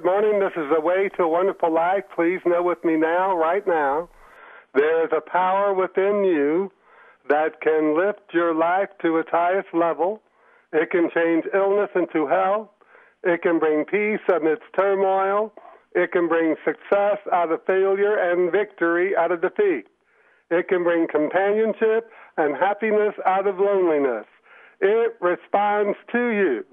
Good morning. This is the way to a wonderful life. Please know with me now, right now, there is a power within you that can lift your life to its highest level. It can change illness into health. It can bring peace amidst turmoil. It can bring success out of failure and victory out of defeat. It can bring companionship and happiness out of loneliness. It responds to you.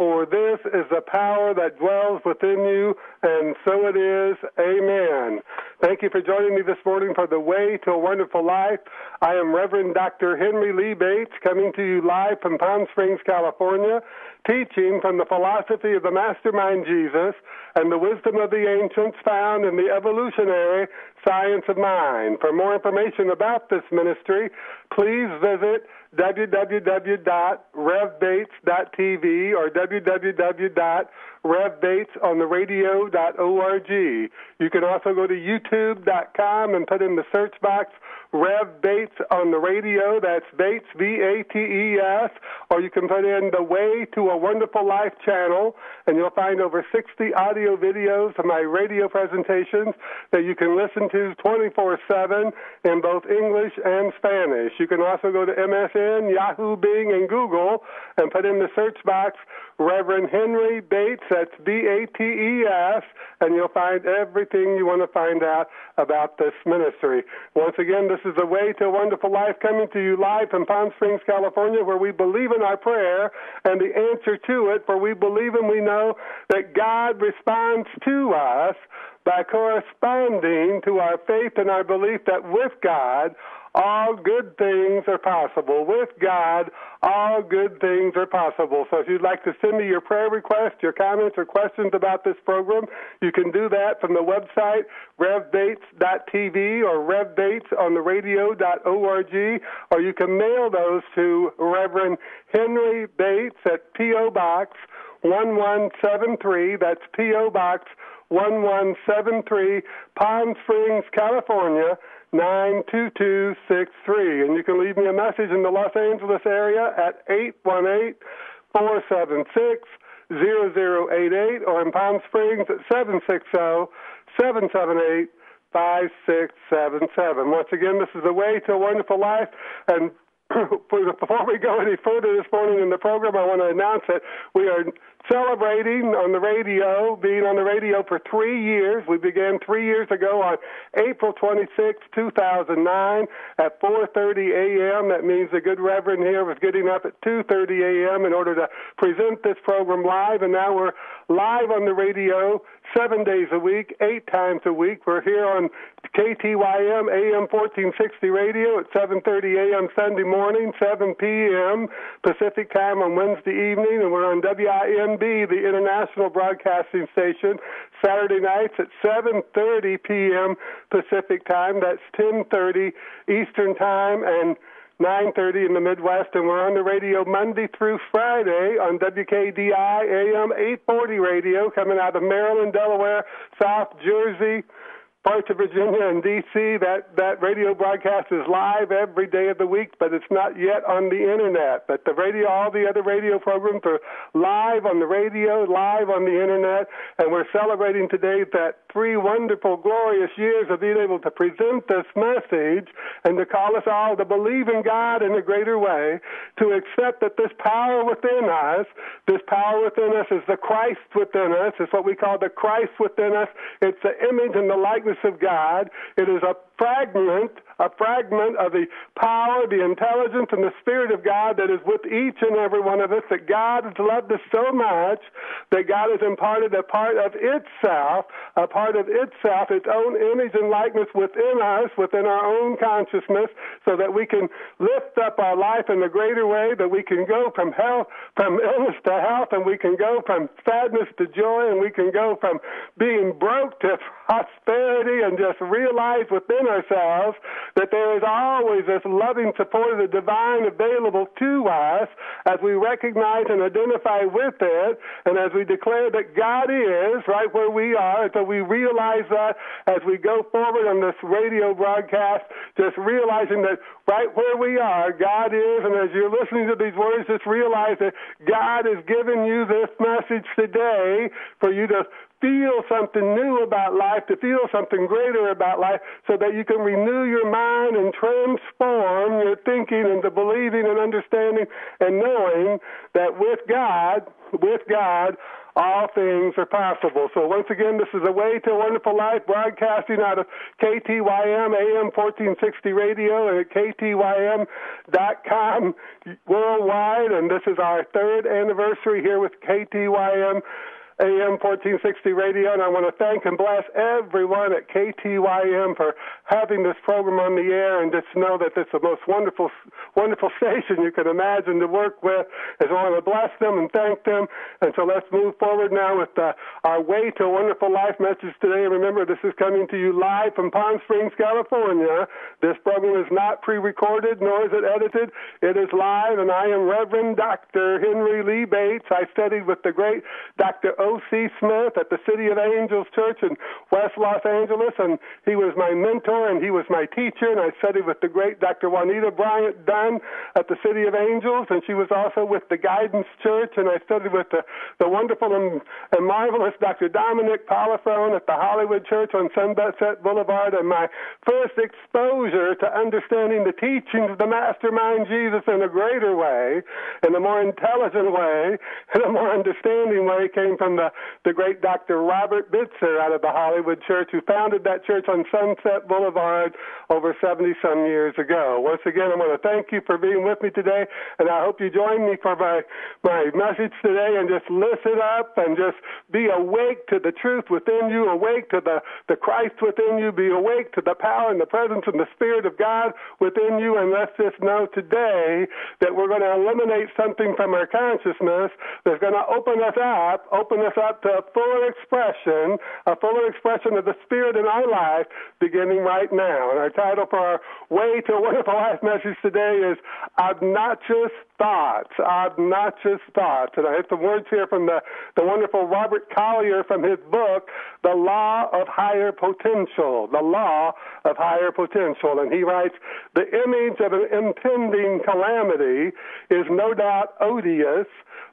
For this is the power that dwells within you, and so it is. Amen. Thank you for joining me this morning for the Way to a Wonderful Life. I am Reverend Dr. Henry Lee Bates, coming to you live from Palm Springs, California, teaching from the philosophy of the Mastermind Jesus and the wisdom of the ancients found in the evolutionary science of mind. For more information about this ministry, please visit www.revbates.tv or www.revbatesontheradio.org. You can also go to youtube.com and put in the search box Rev Bates on the radio. That's Bates, B A T E S. Or you can put in the Way to a Wonderful Life channel, and you'll find over 60 audio videos of my radio presentations that you can listen to 24 7 in both English and Spanish. You can also go to MSN, Yahoo, Bing, and Google and put in the search box Reverend Henry Bates, that's B A T E S, and you'll find everything you want to find out about this ministry. Once again, this is the way to a wonderful life coming to you live from Palm Springs, California, where we believe in our prayer and the answer to it, for we believe and we know that God responds to us by corresponding to our faith and our belief that with God, all good things are possible. With God, all good things are possible. So if you'd like to send me your prayer request, your comments, or questions about this program, you can do that from the website revbates.tv or revbatesontheradio.org, or you can mail those to Reverend Henry Bates at P.O. Box 1173. That's P.O. Box 1173, Palm Springs, California 92263. And you can leave me a message in the Los Angeles area at 818 476 0088 or in Palm Springs at 760 778 5677. Once again, this is the way to a wonderful life. And before we go any further this morning in the program, I want to announce that we are celebrating on the radio, being on the radio for three years. We began three years ago on April 26, 2009 at 4.30 a.m. That means the good reverend here was getting up at 2.30 a.m. in order to present this program live, and now we're live on the radio seven days a week, eight times a week. We're here on KTYM AM 1460 radio at 7:30 a.m. Sunday morning, 7 p.m. Pacific time on Wednesday evening, and we're on WINB, the international broadcasting station, Saturday nights at 7:30 p.m. Pacific time. That's 10:30 Eastern time and 9:30 in the Midwest, and we're on the radio Monday through Friday on WKDI AM 840 radio, coming out of Maryland, Delaware, South Jersey, parts of Virginia and D.C. That that radio broadcast is live every day of the week, but it's not yet on the internet. But the radio, all the other radio programs are live on the radio, live on the internet, and we're celebrating today that three wonderful, glorious years of being able to present this message and to call us all to believe in God in a greater way, to accept that this power within us, this power within us is the Christ within us. It's what we call the Christ within us. It's the image and the likeness of God. It is a fragment, a fragment of the power, the intelligence, and the Spirit of God that is with each and every one of us. That God has loved us so much that God has imparted a part of itself, a part of itself, its own image and likeness within us, within our own consciousness, so that we can lift up our life in a greater way, that we can go from health, from illness to health, and we can go from sadness to joy, and we can go from being broke to prosperity and just realize within ourselves that there is always this loving support of the divine available to us as we recognize and identify with it and as we declare that God is right where we are. So we realize that as we go forward on this radio broadcast, just realizing that right where we are, God is. And as you're listening to these words, just realize that God has given you this message today for you to feel something new about life, to feel something greater about life, so that you can renew your mind and transform your thinking into believing and understanding and knowing that with God, with God, all things are possible. So once again, this is a way to a wonderful life broadcasting out of KTYM AM 1460 radio and at KTYM.com worldwide. And this is our third anniversary here with KTYM AM 1460 radio, and I want to thank and bless everyone at KTYM for having this program on the air, and just know that it's the most wonderful, wonderful station you can imagine to work with. And so I want to bless them and thank them. And so let's move forward now with uh, our Way to a Wonderful Life message today. And Remember, this is coming to you live from Palm Springs, California. This program is not pre-recorded, nor is it edited. It is live, and I am Reverend Dr. Henry Lee Bates. I studied with the great Dr. O. O.C. Smith at the City of Angels Church in West Los Angeles, and he was my mentor and he was my teacher. And I studied with the great Dr. Juanita Bryant Dunn at the City of Angels, and she was also with the Guidance Church. And I studied with the, the wonderful and, and marvelous Dr. Dominic Polifrone at the Hollywood Church on Sunset Boulevard. And my first exposure to understanding the teachings of the Mastermind Jesus in a greater way, in a more intelligent way, in a more understanding way, came from the, the great Dr. Robert Bitzer out of the Hollywood Church, who founded that church on Sunset Boulevard over 70 some years ago. Once again, I want to thank you for being with me today, and I hope you join me for my, my message today and just listen up and just be awake to the truth within you, awake to the, the Christ within you, be awake to the power and the presence and the Spirit of God within you, and let's just know today that we're going to eliminate something from our consciousness that's going to open us up, open us us up to a fuller expression, a fuller expression of the Spirit in our life beginning right now. And our title for our Way to a Wonderful Life message today is Obnoxious Thoughts. Obnoxious Thoughts. And I have some words here from the, the wonderful Robert Collier from his book, The Law of Higher Potential. The Law of Higher Potential. And he writes, The image of an impending calamity is no doubt odious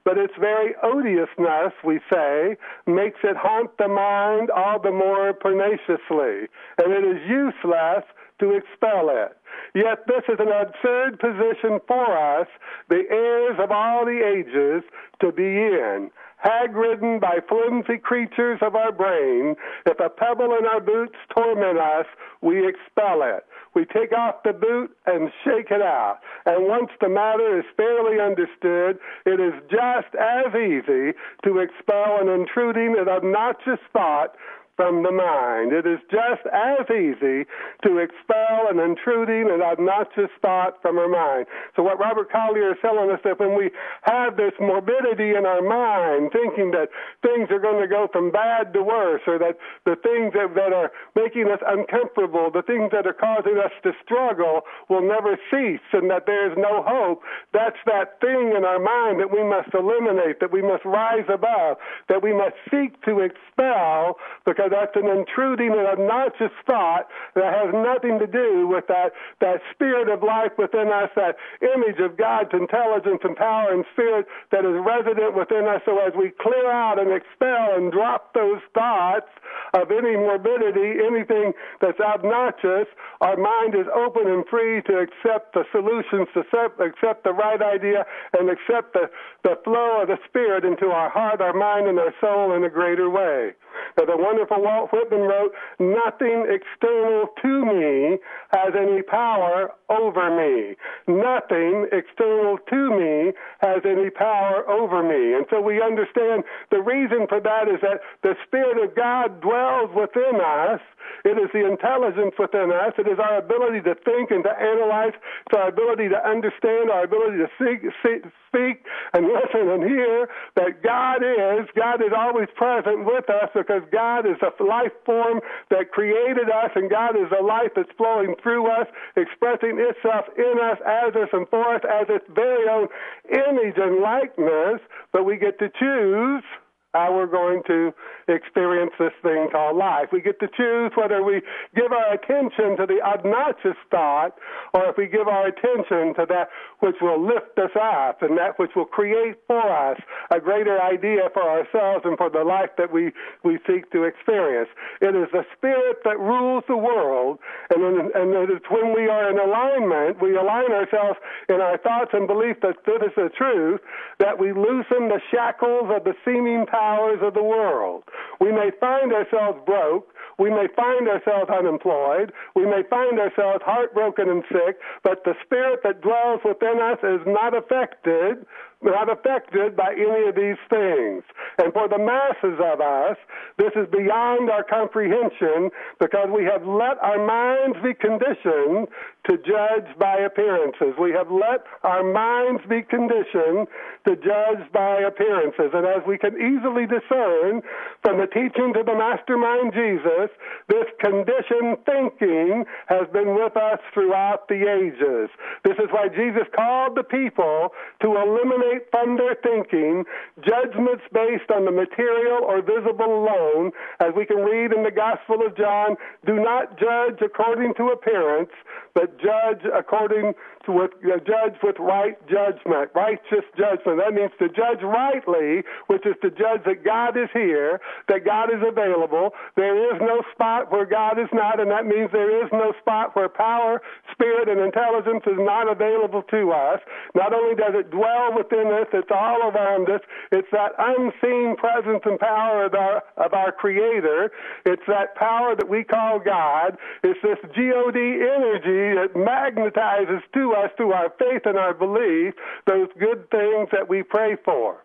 but its very odiousness, we say, makes it haunt the mind all the more perniciously, and it is useless to expel it. Yet this is an absurd position for us, the heirs of all the ages, to be in. Hag ridden by flimsy creatures of our brain, if a pebble in our boots torment us, we expel it. We take off the boot and shake it out. And once the matter is fairly understood, it is just as easy to expel an intruding and obnoxious thought from the mind. It is just as easy to expel an intruding and obnoxious thought from our mind. So what Robert Collier is telling us that when we have this morbidity in our mind, thinking that things are going to go from bad to worse, or that the things that, that are making us uncomfortable, the things that are causing us to struggle will never cease, and that there is no hope, that's that thing in our mind that we must eliminate, that we must rise above, that we must seek to expel because that's an intruding and obnoxious thought that has nothing to do with that, that spirit of life within us, that image of God's intelligence and power and spirit that is resident within us. So as we clear out and expel and drop those thoughts of any morbidity, anything that's obnoxious, our mind is open and free to accept the solutions, to accept, accept the right idea, and accept the, the flow of the Spirit into our heart, our mind, and our soul in a greater way. Now, the wonderful Walt Whitman wrote, Nothing external to me has any power over me. Nothing external to me has any power over me. And so we understand the reason for that is that the Spirit of God dwells within us. It is the intelligence within us. It is our ability to think and to analyze. It's our ability to understand, our ability to seek, see, speak and listen and hear that God is. God is always present with us because God is a life form that created us, and God is a life that's flowing through us, expressing itself in us, as us, and for us as its very own image and likeness. But we get to choose how we're going to experience this thing called life. We get to choose whether we give our attention to the obnoxious thought or if we give our attention to that which will lift us up and that which will create for us a greater idea for ourselves and for the life that we, we seek to experience. It is the spirit that rules the world, and, and it's when we are in alignment, we align ourselves in our thoughts and belief that this is the truth, that we loosen the shackles of the seeming powers of the world. We may find ourselves broke, we may find ourselves unemployed. We may find ourselves heartbroken and sick, but the spirit that dwells within us is not affected not affected by any of these things. And for the masses of us, this is beyond our comprehension because we have let our minds be conditioned to judge by appearances. We have let our minds be conditioned to judge by appearances. And as we can easily discern from the teachings of the mastermind Jesus, this conditioned thinking has been with us throughout the ages. This is why Jesus called the people to eliminate from their thinking judgments based on the material or visible alone, as we can read in the Gospel of John, do not judge according to appearance, but judge according to with, uh, judge with right judgment, righteous judgment. That means to judge rightly, which is to judge that God is here, that God is available. There is no spot where God is not, and that means there is no spot where power, spirit, and intelligence is not available to us. Not only does it dwell within us, it's all around us. It's that unseen presence and power of our, of our Creator. It's that power that we call God. It's this God energy that magnetizes to us through our faith and our belief those good things that we pray for.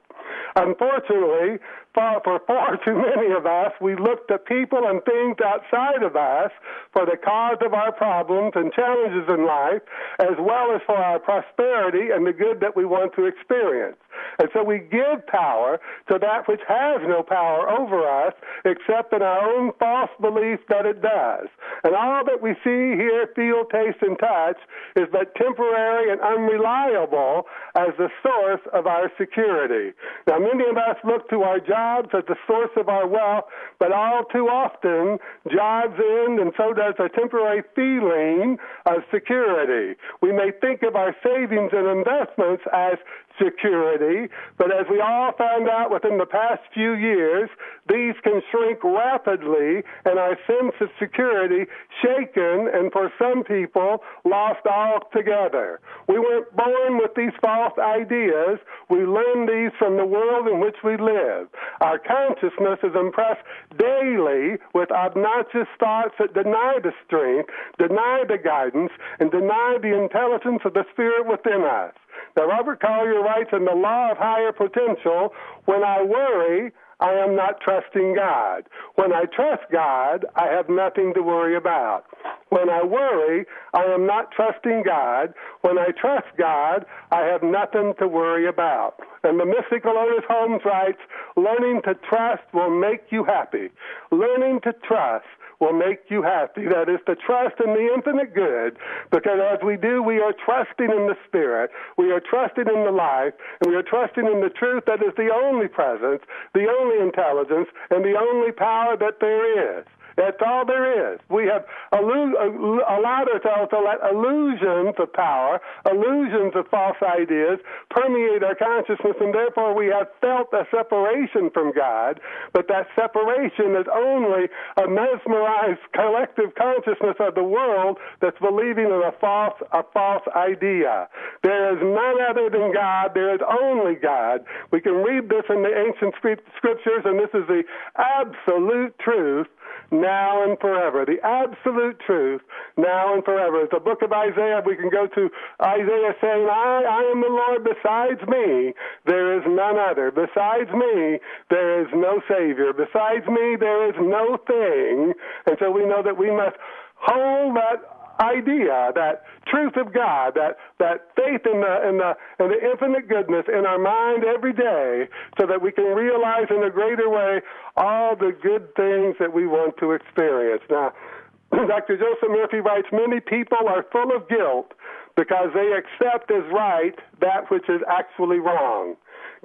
Unfortunately, for, for far too many of us, we look to people and things outside of us for the cause of our problems and challenges in life, as well as for our prosperity and the good that we want to experience. And so we give power to that which has no power over us except in our own false belief that it does. And all that we see, hear, feel, taste, and touch is but temporary and unreliable as the source of our security. Now, many of us look to our jobs as the source of our wealth, but all too often, jobs end, and so does a temporary feeling of security. We may think of our savings and investments as security, but as we all found out within the past few years, these can shrink rapidly and our sense of security shaken and for some people lost altogether. We weren't born with these false ideas. We learned these from the world in which we live. Our consciousness is impressed daily with obnoxious thoughts that deny the strength, deny the guidance, and deny the intelligence of the Spirit within us. Now, Robert Collier writes in The Law of Higher Potential when I worry, I am not trusting God. When I trust God, I have nothing to worry about. When I worry, I am not trusting God. When I trust God, I have nothing to worry about. And the mystical Otis Holmes writes, learning to trust will make you happy. Learning to trust will make you happy. That is to trust in the infinite good, because as we do, we are trusting in the Spirit, we are trusting in the life, and we are trusting in the truth that is the only presence, the only intelligence, and the only power that there is. That's all there is. We have uh, allowed ourselves to let illusions of power, illusions of false ideas permeate our consciousness, and therefore we have felt a separation from God. But that separation is only a mesmerized collective consciousness of the world that's believing in a false, a false idea. There is none other than God. There is only God. We can read this in the ancient scriptures, and this is the absolute truth now and forever. The absolute truth, now and forever. The book of Isaiah, we can go to Isaiah saying, I, I am the Lord, besides me, there is none other. Besides me, there is no Savior. Besides me, there is no thing. And so we know that we must hold that idea, that truth of God, that, that faith in the, in, the, in the infinite goodness in our mind every day so that we can realize in a greater way all the good things that we want to experience. Now, Dr. Joseph Murphy writes, many people are full of guilt because they accept as right that which is actually wrong.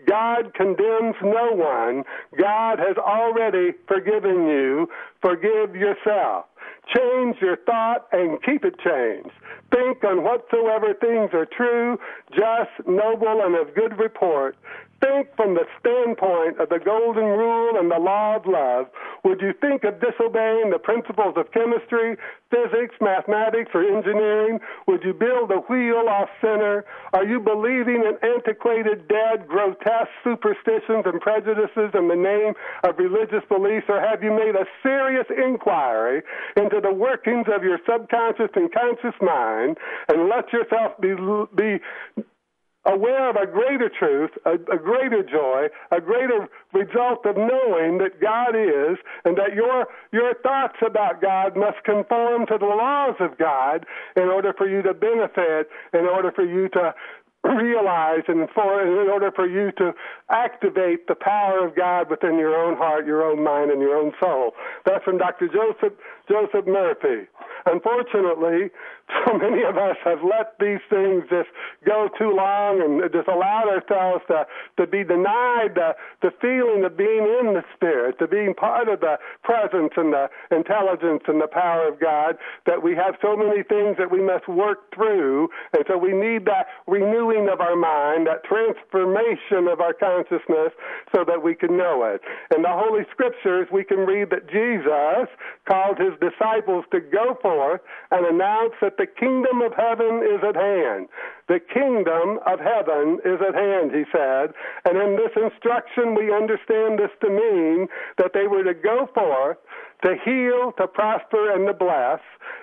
God condemns no one. God has already forgiven you. Forgive yourself. Change your thought and keep it changed. Think on whatsoever things are true, just, noble, and of good report. Think from the standpoint of the golden rule and the law of love. Would you think of disobeying the principles of chemistry, physics, mathematics, or engineering? Would you build a wheel off center? Are you believing in antiquated, dead, grotesque superstitions and prejudices in the name of religious beliefs, or have you made a serious inquiry into the workings of your subconscious and conscious mind and let yourself be, be aware of a greater truth, a, a, greater joy, a greater result of knowing that God is, and that your your thoughts about God must conform to the laws of God in order for you to benefit, in order for you to realize and for in order for you to activate the power of God within your own heart, your own mind, and your own soul. That's from Dr. Joseph Joseph Murphy. Unfortunately, so many of us have let these things just go too long and just allowed ourselves to, to be denied the, the feeling of being in the Spirit, to being part of the presence and the intelligence and the power of God, that we have so many things that we must work through. And so we need that renewing of our mind, that transformation of our consciousness so that we can know it. In the Holy Scriptures, we can read that Jesus called his disciples to go forth and announce that the kingdom of heaven is at hand. The kingdom of heaven is at hand, he said. And in this instruction, we understand this to mean that they were to go forth to heal, to prosper, and to bless.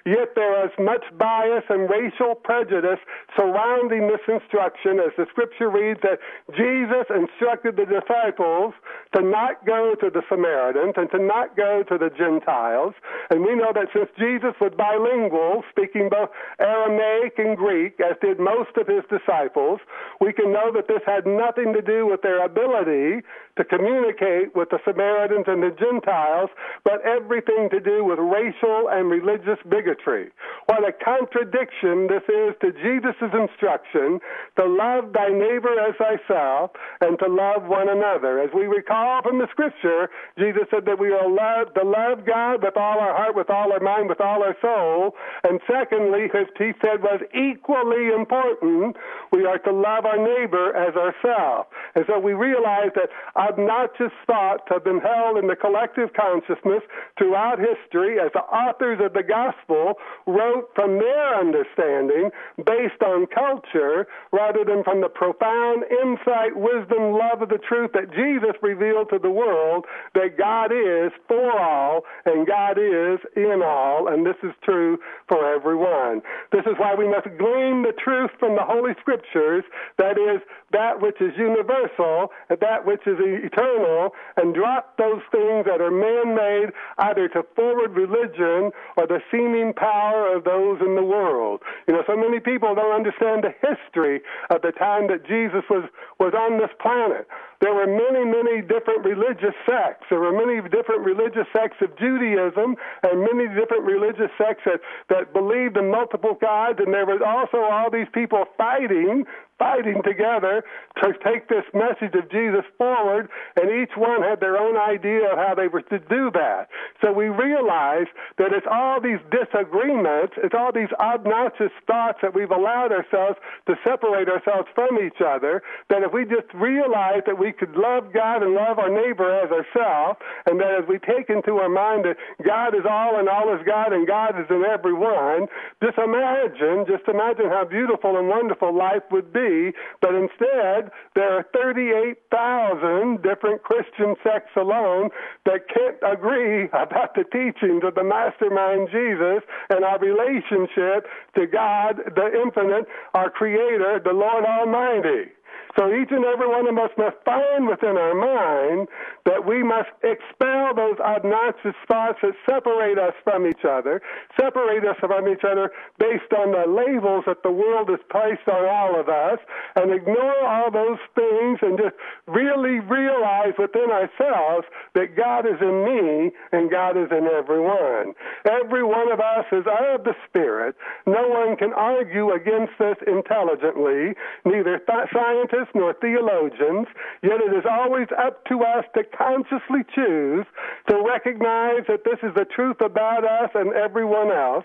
Yet there is much bias and racial prejudice surrounding this instruction, as the scripture reads that Jesus instructed the disciples to not go to the Samaritans and to not go to the Gentiles. And we know that since Jesus was bilingual, speaking both Aramaic and Greek, as did most of his disciples, we can know that this had nothing to do with their ability to communicate with the Samaritans and the Gentiles, but everything to do with racial and religious bigotry. What a contradiction this is to Jesus' instruction to love thy neighbor as thyself and to love one another. As we recall from the scripture, Jesus said that we are love, to love God with all our heart, with all our mind, with all our soul. And secondly, as he said was equally important, we are to love our neighbor as ourselves. And so we realize that obnoxious thoughts have been held in the collective consciousness throughout history as the authors of the gospel wrote from their understanding based on culture rather than from the profound insight, wisdom, love of the truth that Jesus revealed to the world that God is for all and God is in all, and this is true for everyone. This is why we must glean the truth from the Holy Scriptures, that is, that which is universal, and that which is eternal, and drop those things that are man made either to forward religion or the seeming power of those in the world. You know, so many people don't understand the history of the time that Jesus was, was on this planet. There were many, many different religious sects. There were many different religious sects of Judaism and many different religious sects that, that believed in multiple gods, and there was also all these people fighting fighting together to take this message of Jesus forward, and each one had their own idea of how they were to do that. So we realize that it's all these disagreements, it's all these obnoxious thoughts that we've allowed ourselves to separate ourselves from each other, that if we just realize that we could love God and love our neighbor as ourselves, and that as we take into our mind that God is all and all is God and God is in everyone, just imagine, just imagine how beautiful and wonderful life would be but instead there are 38,000 different Christian sects alone that can't agree about the teachings of the mastermind Jesus and our relationship to God, the infinite, our creator, the Lord Almighty. So each and every one of us must find within our mind that we must expel those obnoxious thoughts that separate us from each other, separate us from each other based on the labels that the world has placed on all of us, and ignore all those things and just really realize within ourselves that God is in me and God is in everyone. Every one of us is of the Spirit. No one can argue against this intelligently, neither th- scientists nor theologians, yet it is always up to us to consciously choose to recognize that this is the truth about us and everyone else.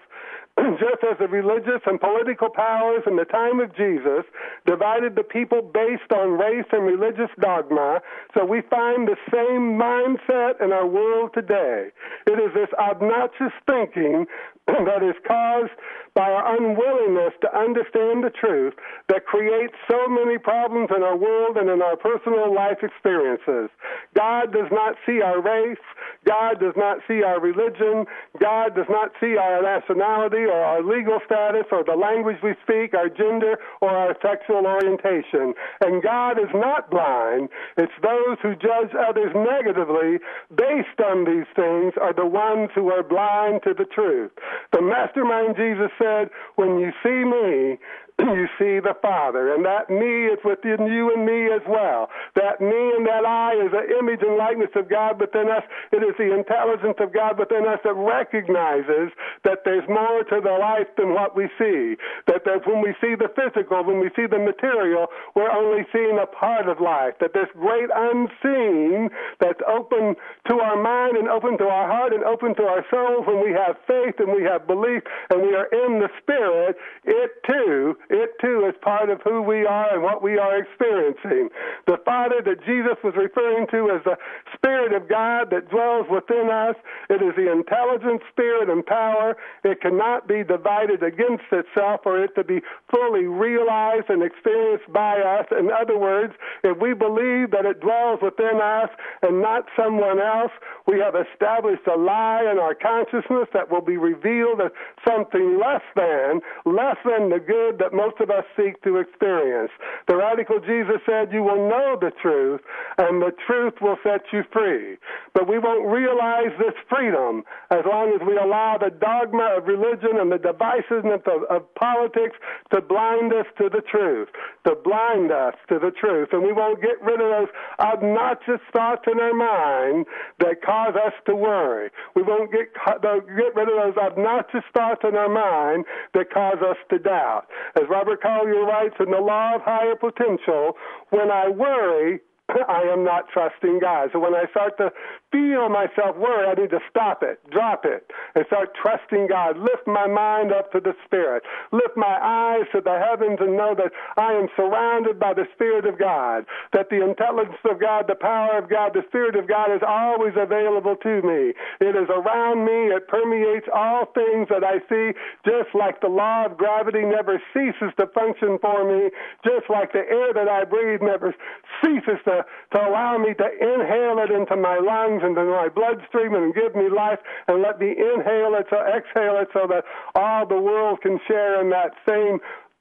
just as the religious and political powers in the time of Jesus divided the people based on race and religious dogma, so we find the same mindset in our world today. It is this obnoxious thinking that is caused by our unwillingness to understand the truth that creates so many problems in our world and in our personal life experiences. God does not see our race. God does not see our religion. God does not see our nationality or our legal status or the language we speak, our gender or our sexual orientation. And God is not blind. It's those who judge others negatively based on these things are the ones who are blind to the truth. The mastermind Jesus said, When you see me, you see the Father. And that me is within you and me as well. That me and that I is an image and likeness of God within us. It is the intelligence of God within us that recognizes that there's more to the life than what we see. That, that when we see the physical, when we see the material, we're only seeing a part of life. That this great unseen that's open to our mind and open to our heart and open to our souls when we have faith and we have belief and we are in the Spirit, it too it too is part of who we are and what we are experiencing. The Father that Jesus was referring to as the Spirit of God that dwells within us. It is the intelligent spirit and power. It cannot be divided against itself for it to be fully realized and experienced by us. In other words, if we believe that it dwells within us and not someone else, we have established a lie in our consciousness that will be revealed as something less than, less than the good that most of us seek to experience. The radical Jesus said, You will know the truth, and the truth will set you free. But we won't realize this freedom as long as we allow the dogma of religion and the divisiveness of, of politics to blind us to the truth, to blind us to the truth. And we won't get rid of those obnoxious thoughts in our mind that cause us to worry. We won't get, get rid of those obnoxious thoughts in our mind that cause us to doubt. As Robert Collier writes in The Law of Higher Potential, when I worry, I am not trusting God. So when I start to feel myself worry, I need to stop it, drop it, and start trusting God. Lift my mind up to the Spirit. Lift my eyes to the heavens and know that I am surrounded by the Spirit of God, that the intelligence of God, the power of God, the Spirit of God is always available to me. It is around me. It permeates all things that I see, just like the law of gravity never ceases to function for me, just like the air that I breathe never ceases to, to allow me to inhale it into my lungs lungs into my bloodstream and give me life and let me inhale it, so exhale it, so that all the world can share in that same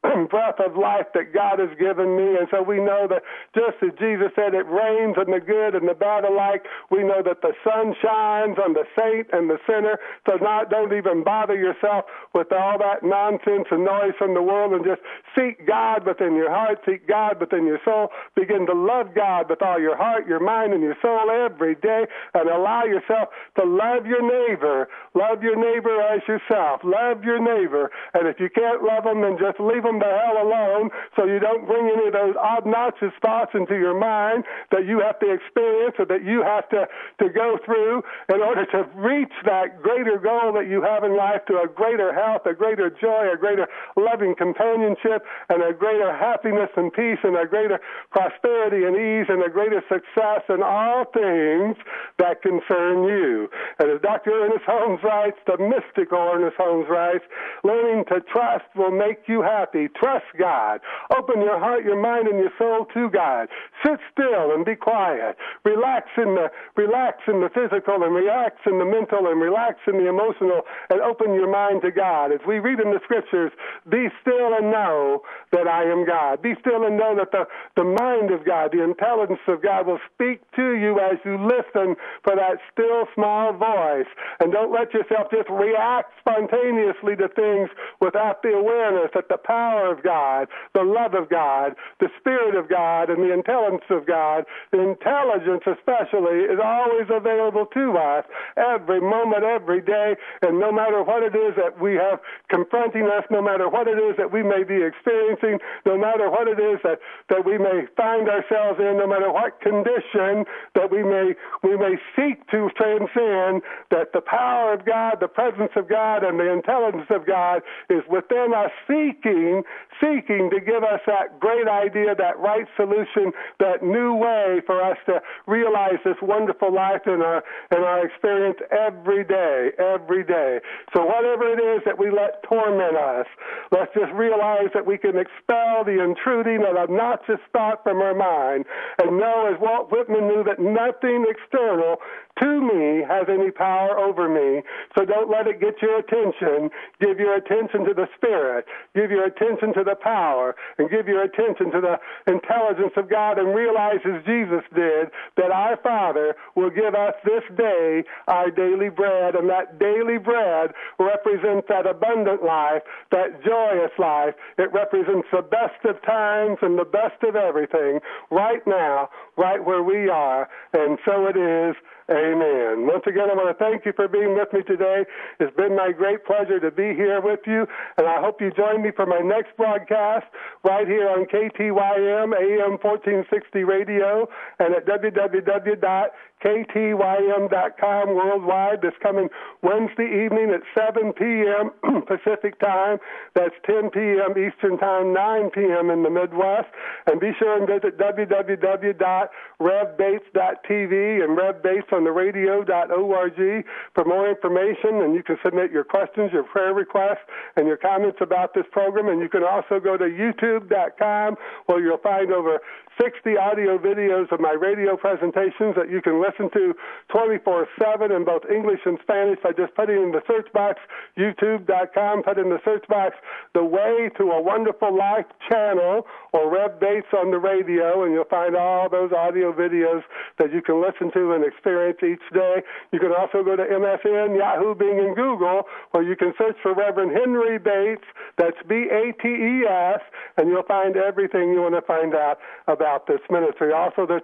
breath of life that God has given me. And so we know that just as Jesus said, it rains on the good and the bad alike, we know that the sun shines on the saint and the sinner. So not, don't even bother yourself with all that nonsense and noise from the world and just seek God within your heart, seek God within your soul. Begin to love God with all your heart, your mind, and your soul every day and allow yourself to love your neighbor. Love your neighbor as yourself. Love your neighbor. And if you can't love them, then just leave them the hell alone so you don't bring any of those obnoxious thoughts into your mind that you have to experience or that you have to, to go through in order to reach that greater goal that you have in life to a greater health, a greater joy, a greater loving companionship, and a greater happiness and peace, and a greater prosperity and ease, and a greater success in all things that concern you. And as Dr. Ernest Holmes writes, the mystical Ernest Holmes writes, learning to trust will make you happy Trust God. Open your heart, your mind, and your soul to God. Sit still and be quiet. Relax in the relax in the physical and relax in the mental and relax in the emotional and open your mind to God. As we read in the scriptures, be still and know that I am God. Be still and know that the, the mind of God, the intelligence of God will speak to you as you listen for that still small voice. And don't let yourself just react spontaneously to things without the awareness that the power of God, the love of God, the Spirit of God, and the intelligence of God, the intelligence especially, is always available to us every moment, every day, and no matter what it is that we have confronting us, no matter what it is that we may be experiencing, no matter what it is that, that we may find ourselves in, no matter what condition that we may we may seek to transcend, that the power of God, the presence of God, and the intelligence of God is within us seeking, seeking to give us that great idea, that right solution, that new way for us to realize this wonderful life in our in our experience every day, every day. So whatever it is that we let torment us, let's just realize that we can expel the intruding and obnoxious thought from our mind and know, as Walt Whitman knew, that nothing external to me has any power over me. So don't let it get your attention. Give your attention to the Spirit. Give your attention to the power. And give your attention to the intelligence of God and realize, as Jesus did, that our Father will give us this day our daily bread. And that daily bread represents that abundant life, that joyous life. It represents the best of times and the best of everything right now, right where we are. And so it is. Amen. Once again, I want to thank you for being with me today. It's been my great pleasure to be here with you, and I hope you join me for my next broadcast right here on KTYM AM 1460 radio and at www ktym.com worldwide this coming Wednesday evening at 7 p.m. Pacific time. That's 10 p.m. Eastern time, 9 p.m. in the Midwest. And be sure and visit www.revbates.tv and revbates on the radio.org for more information. And you can submit your questions, your prayer requests, and your comments about this program. And you can also go to youtube.com where you'll find over 60 audio videos of my radio presentations that you can listen to 24 7 in both English and Spanish by just putting in the search box youtube.com, put in the search box the Way to a Wonderful Life channel or Rev Bates on the radio, and you'll find all those audio videos that you can listen to and experience each day. You can also go to MSN, Yahoo, Bing, and Google, where you can search for Reverend Henry Bates. That's B A T E S, and you'll find everything you want to find out about about this ministry. Also, the,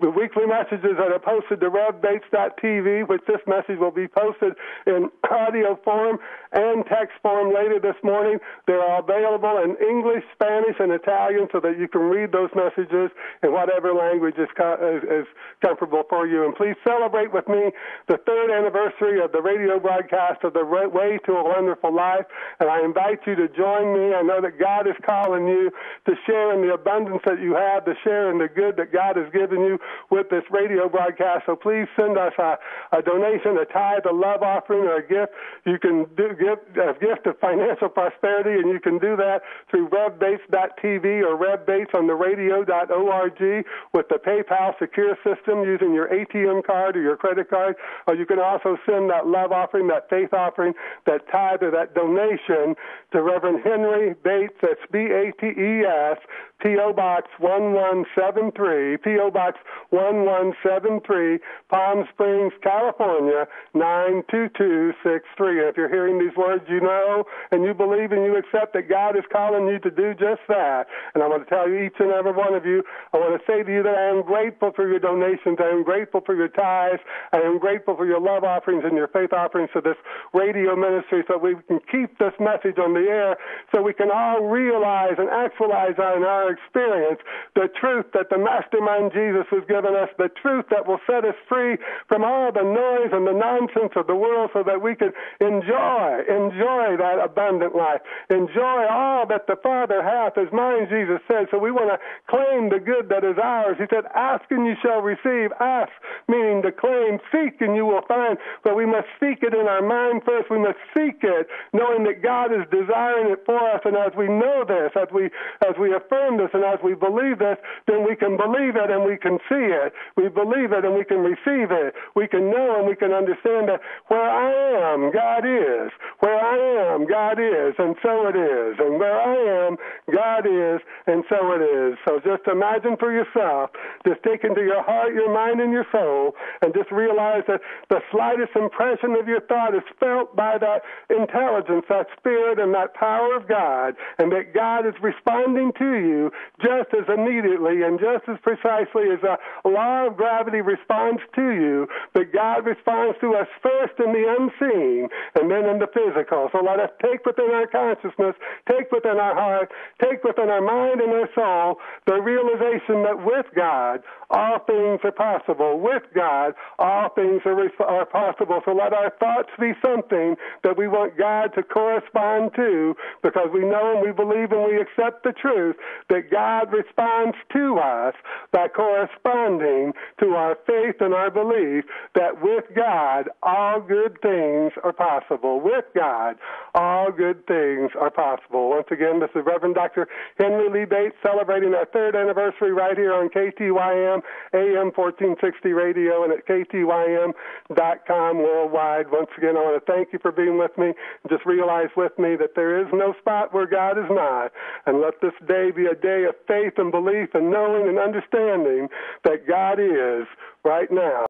the weekly messages that are posted to RevBates.tv, which this message will be posted in audio form and text form later this morning. They're available in English, Spanish, and Italian so that you can read those messages in whatever language is, is, is comfortable for you. And please celebrate with me the third anniversary of the radio broadcast of The Way to a Wonderful Life. And I invite you to join me. I know that God is calling you to share in the abundance that you have, to share in the good that God has given you with this radio broadcast. So please send us a, a donation, a tithe, a love offering, or a gift. You can do, give a gift of financial prosperity, and you can do that through RevBates.tv or RevBates on the radio.org with the PayPal secure system using your ATM card or your credit card. Or you can also send that love offering, that faith offering, that tithe, or that donation to Reverend Henry Bates. That's B A T E S P.O. Box 1173, P.O. Box 1173, Palm Springs, California 92263. If you're hearing these words, you know and you believe and you accept that God is calling you to do just that. And I want to tell you, each and every one of you, I want to say to you that I am grateful for your donations. I am grateful for your tithes. I am grateful for your love offerings and your faith offerings to this radio ministry so we can keep this message on the air so we can all realize and actualize in our experience the truth that the mastermind Jesus has given us, the truth that will set us free from all the noise and the nonsense of the world so that we could enjoy, enjoy that abundant life, enjoy all that the Father hath as mine, Jesus said. So we want to claim the good that is ours. He said, ask and you shall receive. Ask, meaning to claim, seek and you will find. But we must seek it in our mind first. We must seek it knowing that God is desiring it for us. And as we know this, as we, as we affirm this, and as we believe this, then we can believe it and we can see it. We believe it and we can receive it. We can know and we can understand that where I am, God is. Where I am, God is. And so it is. And where I am, God is, and so it is. So just imagine for yourself, just take into your heart, your mind, and your soul, and just realize that the slightest impression of your thought is felt by that intelligence, that spirit, and that power of God, and that God is responding to you just as immediately and just as precisely as a law of gravity responds to you, but God responds to us first in the unseen and then in the physical. So let us take within our consciousness, take within our heart, take within our mind and our soul the realization that with God, all things are possible. With God, all things are, are possible. So let our thoughts be something that we want God to correspond to because we know and we believe and we accept the truth that God responds to us by corresponding to our faith and our belief that with God, all good things are possible. With God, all good things are possible. Once again, this is Reverend Dr. Henry Lee Bates celebrating our third anniversary right here on KTYM, AM 1460 radio, and at KTYM.com worldwide. Once again, I want to thank you for being with me. Just realize with me that there is no spot where God is not. And let this day be a day of faith and belief and knowing and understanding that God is right now.